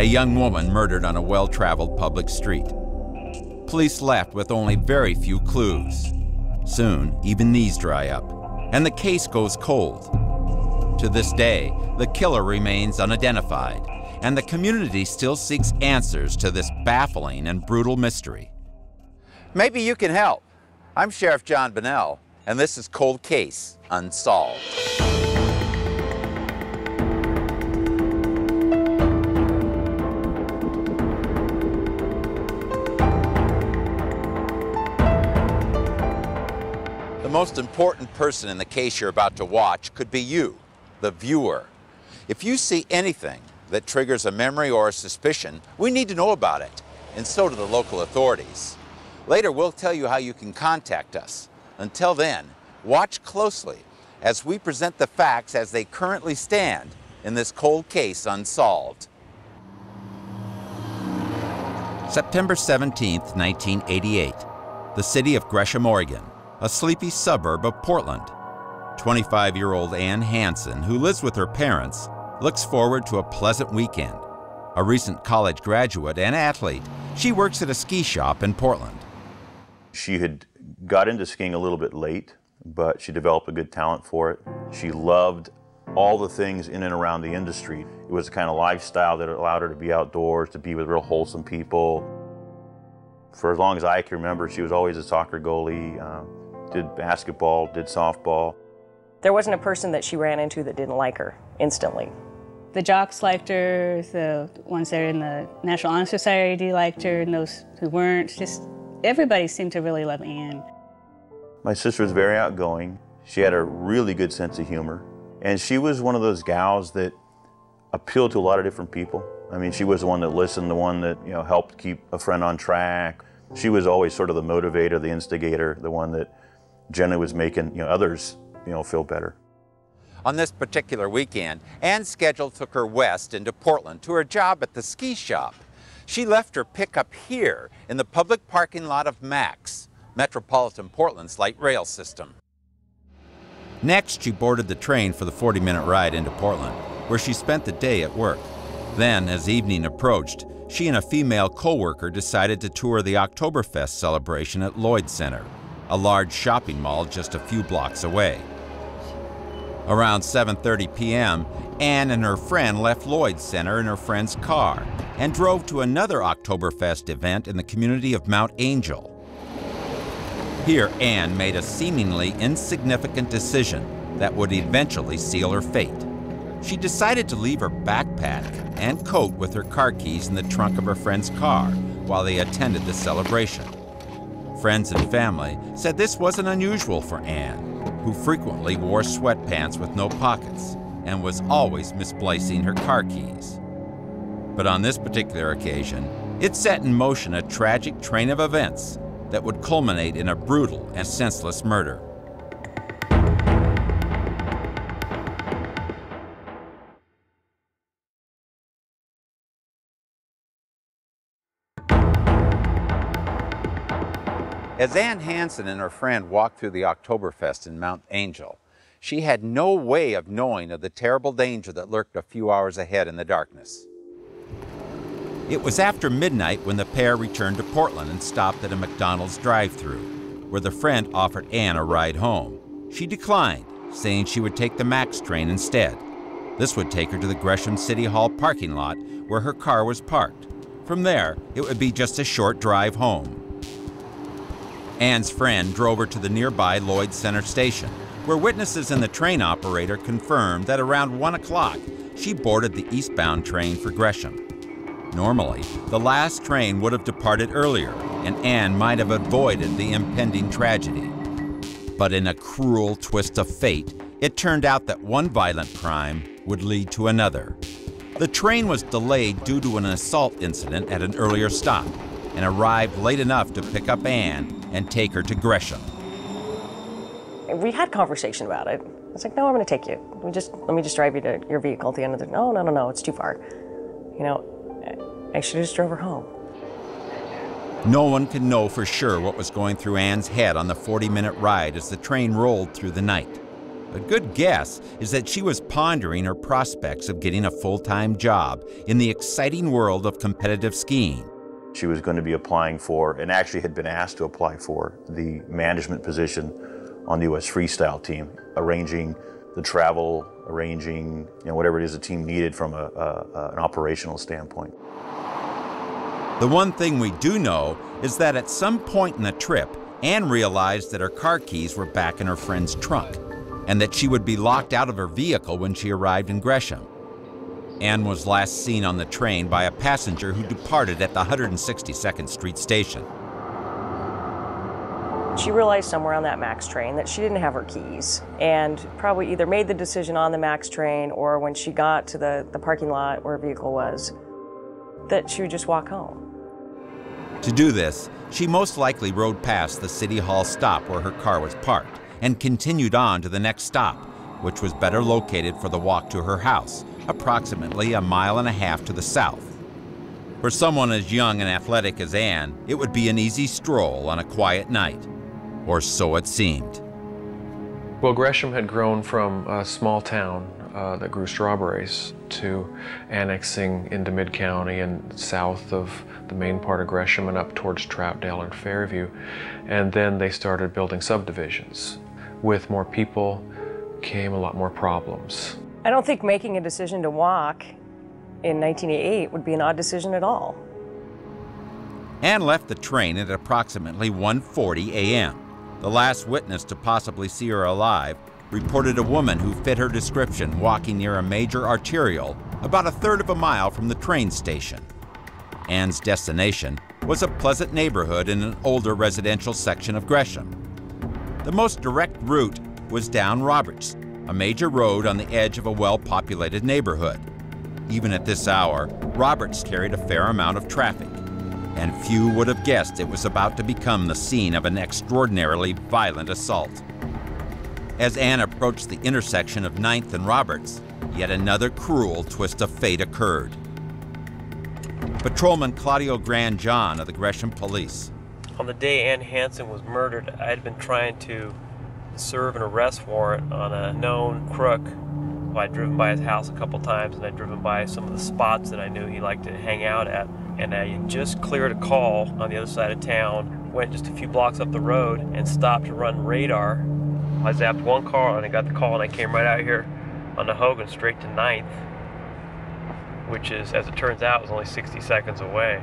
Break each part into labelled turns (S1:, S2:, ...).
S1: a young woman murdered on a well traveled public street. Police left with only very few clues. Soon, even these dry up, and the case goes cold. To this day, the killer remains unidentified, and the community still seeks answers to this baffling and brutal mystery. Maybe you can help. I'm Sheriff John Bunnell, and this is Cold Case Unsolved. Most important person in the case you're about to watch could be you, the viewer. If you see anything that triggers a memory or a suspicion, we need to know about it, and so do the local authorities. Later, we'll tell you how you can contact us. Until then, watch closely as we present the facts as they currently stand in this cold case unsolved. September 17, 1988, the city of Gresham, Oregon, a sleepy suburb of Portland. 25 year old Ann Hansen, who lives with her parents, looks forward to a pleasant weekend. A recent college graduate and athlete, she works at a ski shop in Portland.
S2: She had got into skiing a little bit late, but she developed a good talent for it. She loved all the things in and around the industry. It was the kind of lifestyle that allowed her to be outdoors, to be with real wholesome people. For as long as I can remember, she was always a soccer goalie, uh, did basketball, did softball.
S3: There wasn't a person that she ran into that didn't like her instantly.
S4: The jocks liked her, the ones that are in the National Honor Society liked her, and those who weren't. Just everybody seemed to really love Anne.
S2: My sister was very outgoing. She had a really good sense of humor. And she was one of those gals that appealed to a lot of different people. I mean, she was the one that listened, the one that, you know, helped keep a friend on track. She was always sort of the motivator, the instigator, the one that generally was making, you know, others, you know, feel better.
S1: On this particular weekend, Ann's schedule took her west into Portland to her job at the ski shop. She left her pickup here in the public parking lot of MAX, Metropolitan Portland's light rail system. Next, she boarded the train for the 40 minute ride into Portland, where she spent the day at work. Then, as evening approached, she and a female co worker decided to tour the Oktoberfest celebration at Lloyd Center, a large shopping mall just a few blocks away. Around 7:30 p.m., Anne and her friend left Lloyd Center in her friend's car and drove to another Oktoberfest event in the community of Mount Angel. Here, Anne made a seemingly insignificant decision that would eventually seal her fate. She decided to leave her backpack and coat with her car keys in the trunk of her friend's car while they attended the celebration. Friends and family said this wasn't unusual for Anne, who frequently wore sweatpants with no pockets and was always misplacing her car keys. But on this particular occasion, it set in motion a tragic train of events that would culminate in a brutal and senseless murder. As Ann Hansen and her friend walked through the Oktoberfest in Mount Angel, she had no way of knowing of the terrible danger that lurked a few hours ahead in the darkness. It was after midnight when the pair returned to Portland and stopped at a McDonald's drive through where the friend offered Ann a ride home. She declined, saying she would take the MAX train instead. This would take her to the Gresham City Hall parking lot where her car was parked. From there, it would be just a short drive home. Ann's friend drove her to the nearby Lloyd Center station, where witnesses and the train operator confirmed that around 1 o'clock she boarded the eastbound train for Gresham. Normally, the last train would have departed earlier, and Ann might have avoided the impending tragedy. But in a cruel twist of fate, it turned out that one violent crime would lead to another. The train was delayed due to an assault incident at an earlier stop and arrived late enough to pick up Ann and take her to Gresham.
S3: We had conversation about it. I was like, no, I'm going to take you. We just let me just drive you to your vehicle at the end of the. No, no, no, no, it's too far. You know, I should have just drove her home.
S1: No one can know for sure what was going through Ann's head on the 40 minute ride as the train rolled through the night. A good guess is that she was pondering her prospects of getting a full time job in the exciting world of competitive skiing.
S2: She was going to be applying for, and actually had been asked to apply for, the management position on the U.S. freestyle team, arranging the travel, arranging you know, whatever it is the team needed from a, a, an operational standpoint.
S1: The one thing we do know is that at some point in the trip, Anne realized that her car keys were back in her friend's trunk and that she would be locked out of her vehicle when she arrived in Gresham. Anne was last seen on the train by a passenger who departed at the 162nd Street station.
S3: She realized somewhere on that MAX train that she didn't have her keys and probably either made the decision on the MAX train or when she got to the, the parking lot where her vehicle was that she would just walk home.
S1: To do this, she most likely rode past the City Hall stop where her car was parked and continued on to the next stop, which was better located for the walk to her house, approximately a mile and a half to the south. For someone as young and athletic as Anne, it would be an easy stroll on a quiet night. Or so it seemed.
S5: Well, Gresham had grown from a small town uh, that grew strawberries to annexing into Mid County and south of the main part of Gresham and up towards Troutdale and Fairview. And then they started building subdivisions. With more people came a lot more problems.
S3: I don't think making a decision to walk in 1988 would be an odd decision at all.
S1: Anne left the train at approximately 1:40 a.m. The last witness to possibly see her alive reported a woman who fit her description walking near a major arterial about a third of a mile from the train station. Anne's destination was a pleasant neighborhood in an older residential section of Gresham. The most direct route was down Roberts, a major road on the edge of a well populated neighborhood. Even at this hour, Roberts carried a fair amount of traffic, and few would have guessed it was about to become the scene of an extraordinarily violent assault. As Anne approached the intersection of 9th and Roberts, yet another cruel twist of fate occurred. Patrolman Claudio Grandjean of the Gresham Police.
S6: On the day Ann Hansen was murdered, I had been trying to serve an arrest warrant on a known crook. I'd driven by his house a couple times and I'd driven by some of the spots that I knew he liked to hang out at. And I just cleared a call on the other side of town, went just a few blocks up the road, and stopped to run radar. I zapped one car and I got the call and I came right out here on the Hogan straight to 9th which is, as it turns out, was only 60 seconds away.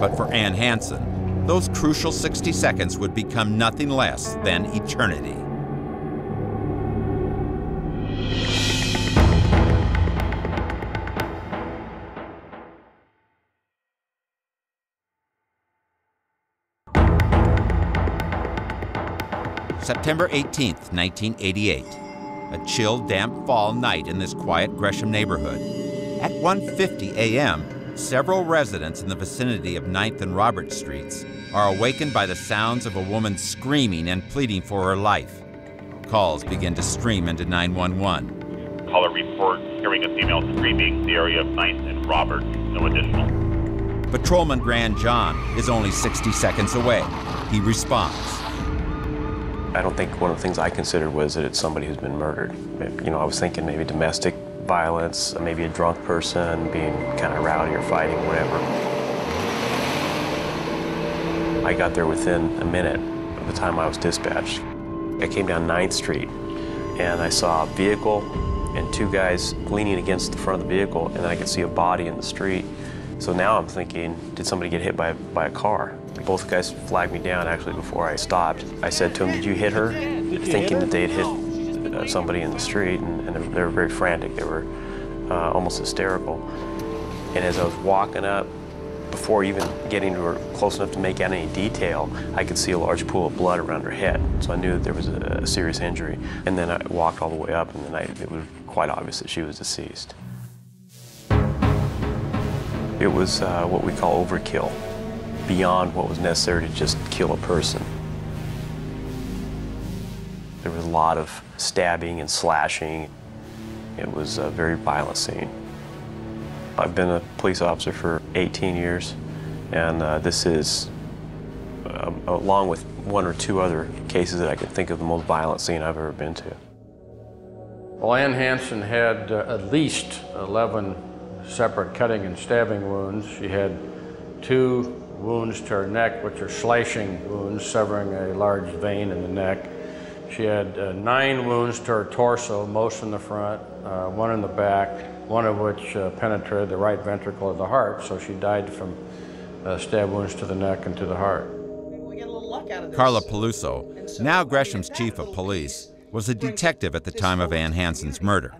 S1: But for Ann Hansen, those crucial 60 seconds would become nothing less than eternity. September 18th, 1988 a chill, damp fall night in this quiet Gresham neighborhood. At 1:50 a.m., several residents in the vicinity of 9th and Roberts Streets are awakened by the sounds of a woman screaming and pleading for her life. Calls begin to stream into 911.
S7: Caller report hearing a female screaming in the area of 9th and Roberts. No additional.
S1: Patrolman Grandjean is only 60 seconds away. He responds.
S8: I don't think one of the things I considered was that it's somebody who's been murdered. You know, I was thinking maybe domestic violence, maybe a drunk person being kind of rowdy or fighting, whatever. I got there within a minute of the time I was dispatched. I came down 9th Street and I saw a vehicle and two guys leaning against the front of the vehicle and then I could see a body in the street. So now I'm thinking, did somebody get hit by, by a car? Both guys flagged me down actually before I stopped. I said to them, did you hit her? Thinking that they'd hit uh, somebody in the street and, and, they were very frantic. They were uh, almost hysterical. And as I was walking up, before even getting to her close enough to make out any detail, I could see a large pool of blood around her head. So I knew that there was a, a serious injury. And then I walked all the way up and then I, it was quite obvious that she was deceased. It was uh, what we call overkill beyond what was necessary to just kill a person. Lot of stabbing and slashing. It was a very violent scene. I've been a police officer for 18 years, and uh, this is um, along with one or two other cases that I can think of the most violent scene I've ever been to.
S9: Well, Ann Hansen had uh, at least 11 separate cutting and stabbing wounds. She had two wounds to her neck, which are slashing wounds, severing a large vein in the neck. She had uh, nine wounds to her torso, most in the front, uh, one in the back, one of which uh, penetrated the right ventricle of the heart, so she died from uh, stab wounds to the neck and to the heart.
S1: Carla Piluso, now Gresham's chief of police, was a detective at the time of Ann Hansen's murder.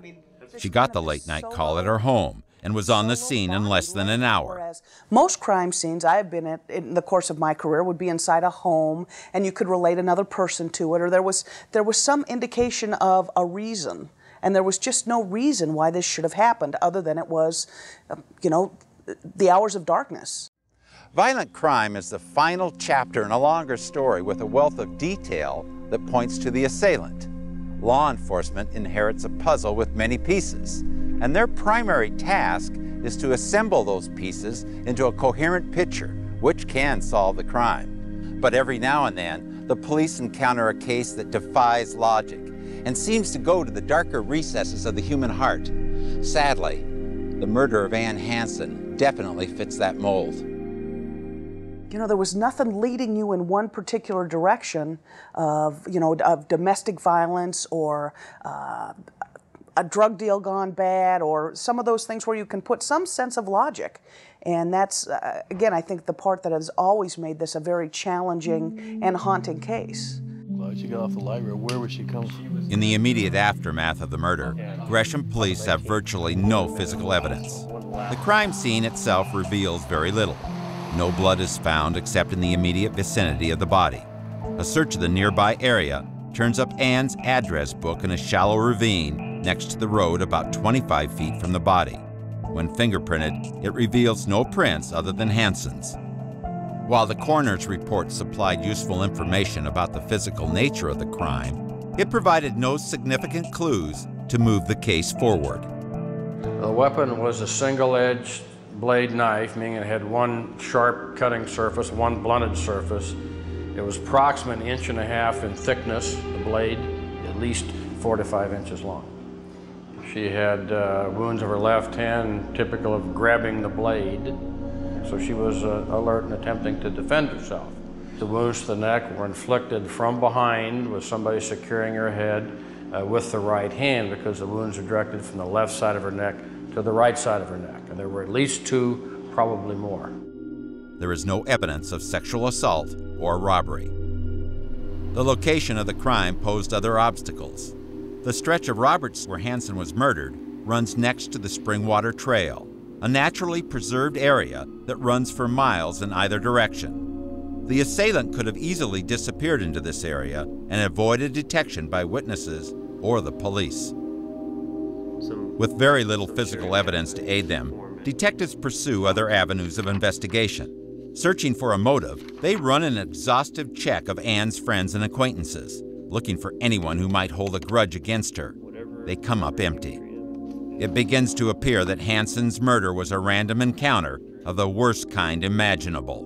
S1: She got the late night call at her home and was on the scene in less than an hour.
S10: Most crime scenes I have been at in the course of my career would be inside a home and you could relate another person to it or there was there was some indication of a reason and there was just no reason why this should have happened other than it was uh, you know the hours of darkness.
S1: Violent crime is the final chapter in a longer story with a wealth of detail that points to the assailant. Law enforcement inherits a puzzle with many pieces, and their primary task is to assemble those pieces into a coherent picture, which can solve the crime. But every now and then, the police encounter a case that defies logic and seems to go to the darker recesses of the human heart. Sadly, the murder of Ann Hansen definitely fits that mold
S10: you know, there was nothing leading you in one particular direction of, you know, of domestic violence or uh, a drug deal gone bad or some of those things where you can put some sense of logic. And that's, uh, again, I think the part that has always made this a very challenging and haunting case.
S11: Glad she got off the library. Where was she coming from?
S1: In the immediate aftermath of the murder, Gresham police have virtually no physical evidence. The crime scene itself reveals very little. No blood is found except in the immediate vicinity of the body. A search of the nearby area turns up Anne's address book in a shallow ravine next to the road about 25 feet from the body. When fingerprinted, it reveals no prints other than Hansen's. While the coroner's report supplied useful information about the physical nature of the crime, it provided no significant clues to move the case forward.
S9: The weapon was a single-edged blade knife, meaning it had one sharp cutting surface, one blunted surface. It was approximately an inch and a half in thickness, the blade, at least four to five inches long. She had uh, wounds of her left hand, typical of grabbing the blade, so she was uh, alert and attempting to defend herself. The wounds to the neck were inflicted from behind with somebody securing her head uh, with the right hand because the wounds were directed from the left side of her neck to the right side of her neck, and there were at least two, probably more.
S1: There is no evidence of sexual assault or robbery. The location of the crime posed other obstacles. The stretch of Roberts where Hansen was murdered runs next to the Springwater Trail, a naturally preserved area that runs for miles in either direction. The assailant could have easily disappeared into this area and avoided detection by witnesses or the police. With very little physical evidence to aid them, detectives pursue other avenues of investigation. Searching for a motive, they run an exhaustive check of Ann's friends and acquaintances, looking for anyone who might hold a grudge against her. They come up empty. It begins to appear that Hansen's murder was a random encounter of the worst kind imaginable.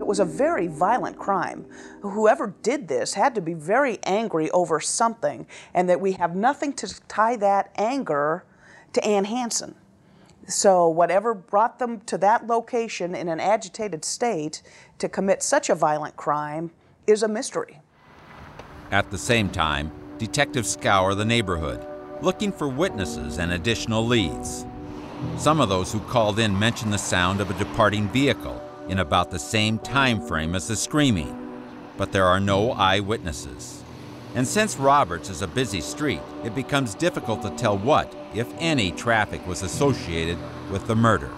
S10: It was a very violent crime. Whoever did this had to be very angry over something, and that we have nothing to tie that anger to Ann Hansen. So, whatever brought them to that location in an agitated state to commit such a violent crime is a mystery.
S1: At the same time, detectives scour the neighborhood, looking for witnesses and additional leads. Some of those who called in mention the sound of a departing vehicle in about the same time frame as the screaming, but there are no eyewitnesses. And since Roberts is a busy street, it becomes difficult to tell what, if any, traffic was associated with the murder.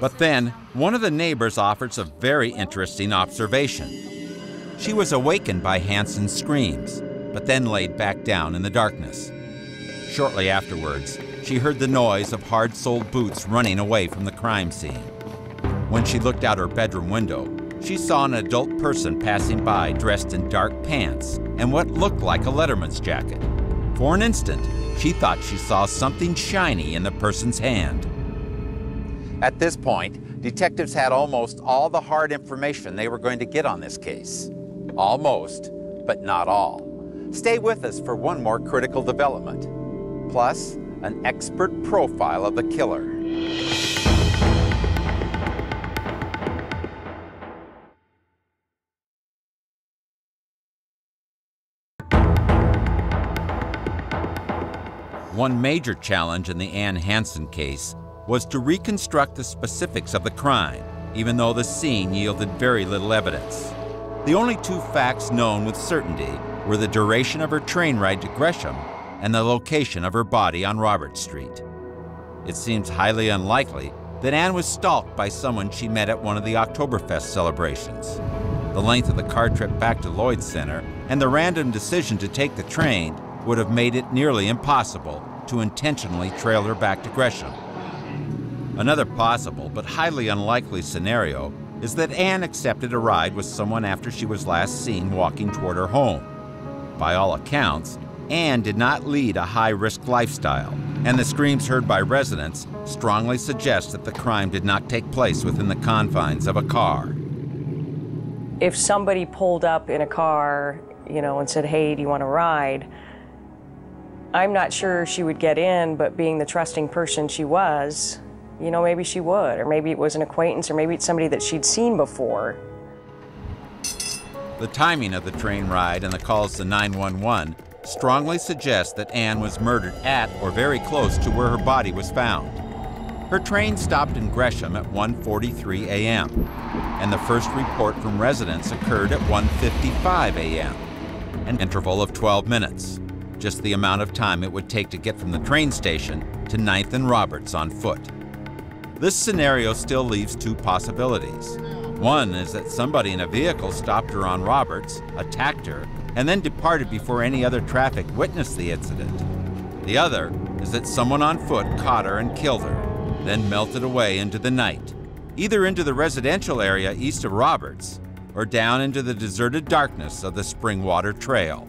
S1: But then, one of the neighbors offers a very interesting observation. She was awakened by Hansen's screams, but then laid back down in the darkness. Shortly afterwards, she heard the noise of hard soled boots running away from the crime scene. When she looked out her bedroom window, she saw an adult person passing by dressed in dark pants and what looked like a letterman's jacket. For an instant, she thought she saw something shiny in the person's hand. At this point, detectives had almost all the hard information they were going to get on this case. Almost, but not all. Stay with us for one more critical development, plus an expert profile of the killer. One major challenge in the Ann Hansen case was to reconstruct the specifics of the crime, even though the scene yielded very little evidence. The only two facts known with certainty were the duration of her train ride to Gresham and the location of her body on Robert Street. It seems highly unlikely that Anne was stalked by someone she met at one of the Oktoberfest celebrations. The length of the car trip back to Lloyd Center and the random decision to take the train would have made it nearly impossible to intentionally trail her back to Gresham. Another possible but highly unlikely scenario is that Anne accepted a ride with someone after she was last seen walking toward her home. By all accounts, Anne did not lead a high risk lifestyle, and the screams heard by residents strongly suggest that the crime did not take place within the confines of a car.
S3: If somebody pulled up in a car, you know, and said, hey, do you want to ride? I'm not sure she would get in, but being the trusting person she was, you know, maybe she would, or maybe it was an acquaintance, or maybe it's somebody that she'd seen before.
S1: The timing of the train ride and the calls to 911 strongly suggest that Anne was murdered at or very close to where her body was found. Her train stopped in Gresham at 1:43 a.m., and the first report from residents occurred at 1:55 a.m., an interval of 12 minutes just the amount of time it would take to get from the train station to 9th and Roberts on foot. This scenario still leaves two possibilities. One is that somebody in a vehicle stopped her on Roberts, attacked her, and then departed before any other traffic witnessed the incident. The other is that someone on foot caught her and killed her, then melted away into the night, either into the residential area east of Roberts or down into the deserted darkness of the Springwater Trail.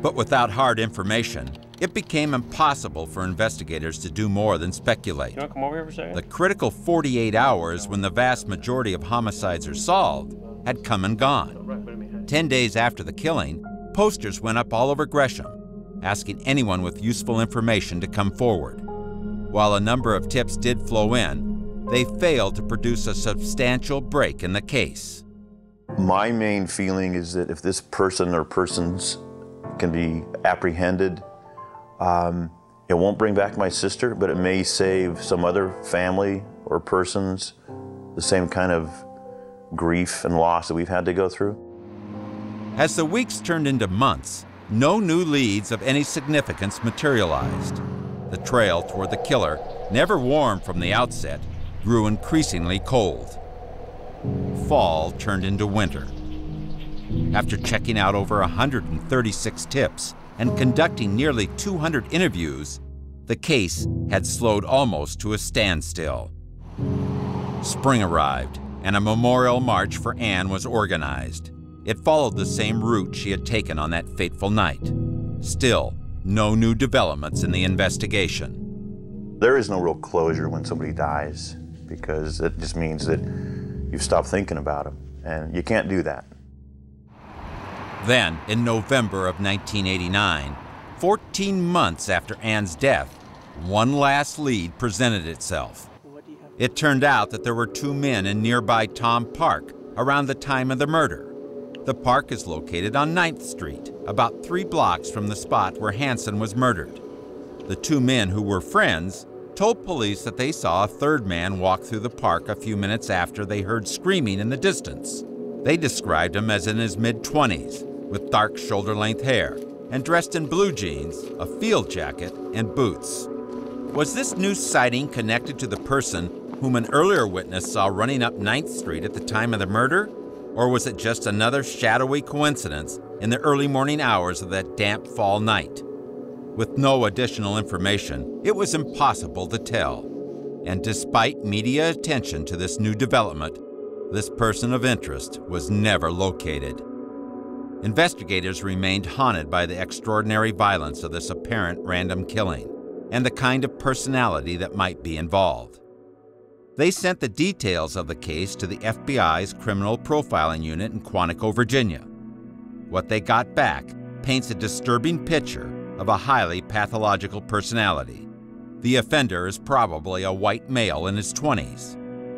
S1: But without hard information, it became impossible for investigators to do more than speculate.
S6: You want to come over here for a second?
S1: The critical 48 hours when the vast majority of homicides are solved had come and gone. Ten days after the killing, posters went up all over Gresham, asking anyone with useful information to come forward. While a number of tips did flow in, they failed to produce a substantial break in the case.
S2: My main feeling is that if this person or persons can be apprehended. Um, it won't bring back my sister, but it may save some other family or persons the same kind of grief and loss that we've had to go through.
S1: As the weeks turned into months, no new leads of any significance materialized. The trail toward the killer, never warm from the outset, grew increasingly cold. Fall turned into winter. After checking out over 136 tips and conducting nearly 200 interviews, the case had slowed almost to a standstill. Spring arrived, and a memorial march for Anne was organized. It followed the same route she had taken on that fateful night. Still, no new developments in the investigation.
S2: There is no real closure when somebody dies because it just means that you've stopped thinking about them, and you can't do that.
S1: Then, in November of 1989, 14 months after Ann's death, one last lead presented itself. It turned out that there were two men in nearby Tom Park around the time of the murder. The park is located on 9th Street, about three blocks from the spot where Hansen was murdered. The two men who were friends told police that they saw a third man walk through the park a few minutes after they heard screaming in the distance. They described him as in his mid 20s, with dark shoulder length hair and dressed in blue jeans, a field jacket, and boots. Was this new sighting connected to the person whom an earlier witness saw running up 9th Street at the time of the murder? Or was it just another shadowy coincidence in the early morning hours of that damp fall night? With no additional information, it was impossible to tell. And despite media attention to this new development, this person of interest was never located. Investigators remained haunted by the extraordinary violence of this apparent random killing and the kind of personality that might be involved. They sent the details of the case to the FBI's Criminal Profiling Unit in Quantico, Virginia. What they got back paints a disturbing picture of a highly pathological personality. The offender is probably a white male in his 20s.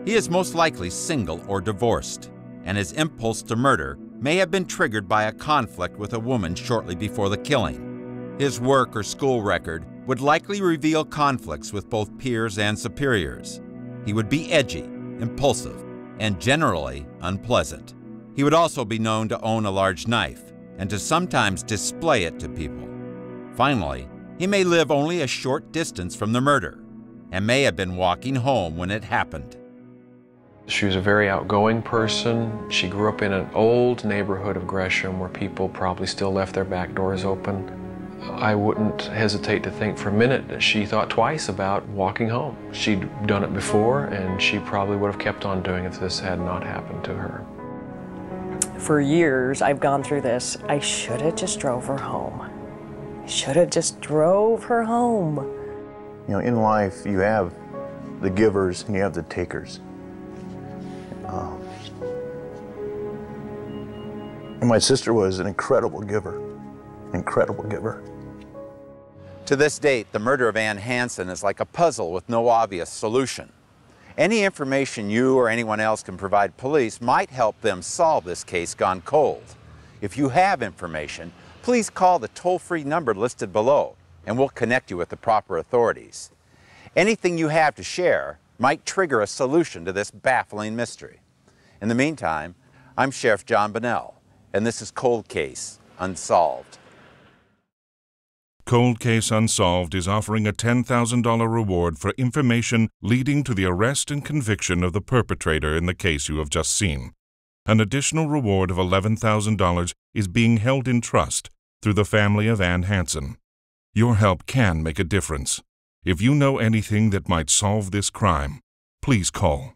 S1: He is most likely single or divorced, and his impulse to murder may have been triggered by a conflict with a woman shortly before the killing. His work or school record would likely reveal conflicts with both peers and superiors. He would be edgy, impulsive, and generally unpleasant. He would also be known to own a large knife and to sometimes display it to people. Finally, he may live only a short distance from the murder and may have been walking home when it happened.
S5: She was a very outgoing person. She grew up in an old neighborhood of Gresham where people probably still left their back doors open. I wouldn't hesitate to think for a minute that she thought twice about walking home. She'd done it before and she probably would have kept on doing it if this had not happened to her.
S3: For years, I've gone through this. I should have just drove her home. I should have just drove her home.
S2: You know, in life, you have the givers and you have the takers. Um, and my sister was an incredible giver, incredible giver.
S1: To this date, the murder of Ann Hansen is like a puzzle with no obvious solution. Any information you or anyone else can provide police might help them solve this case gone cold. If you have information, please call the toll-free number listed below and we'll connect you with the proper authorities. Anything you have to share might trigger a solution to this baffling mystery. In the meantime, I'm Sheriff John Bunnell, and this is Cold Case Unsolved.
S12: Cold Case Unsolved is offering a $10,000 reward for information leading to the arrest and conviction of the perpetrator in the case you have just seen. An additional reward of $11,000 is being held in trust through the family of Ann Hansen. Your help can make a difference. If you know anything that might solve this crime, please call.